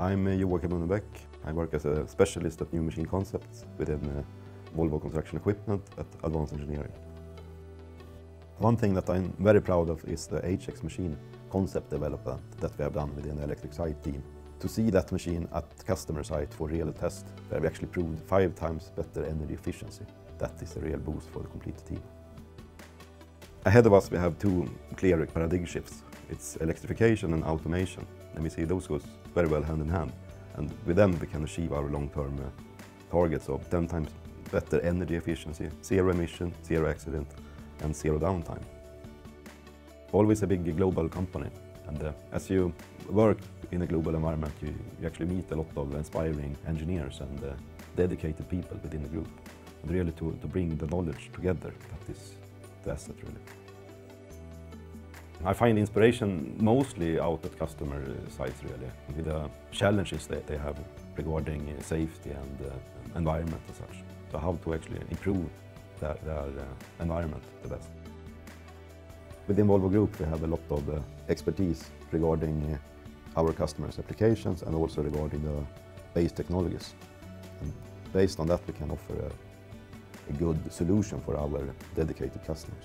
I'm uh, Joakim Unnebäck. I work as a specialist at new machine concepts within uh, Volvo Construction Equipment at Advanced Engineering. One thing that I'm very proud of is the HX machine concept development that we have done within the electric site team. To see that machine at customer site for real test, where we actually proved five times better energy efficiency. That is a real boost for the complete team. Ahead of us we have two clear paradigm shifts. It's electrification and automation, and we see those goes very well hand in hand. And with them we can achieve our long-term uh, targets of 10 times better energy efficiency, zero emission, zero accident, and zero downtime. Always a big global company, and uh, as you work in a global environment, you, you, actually meet a lot of inspiring engineers and uh, dedicated people within the group. And really to, to bring the knowledge together, that is the asset really. I find inspiration mostly out at customer sites really, with the challenges that they have regarding safety and uh, environment and such. So how to actually improve their, their uh, environment the best. Within Volvo Group we have a lot of uh, expertise regarding uh, our customers' applications and also regarding the base technologies. And based on that we can offer a, a good solution for our dedicated customers.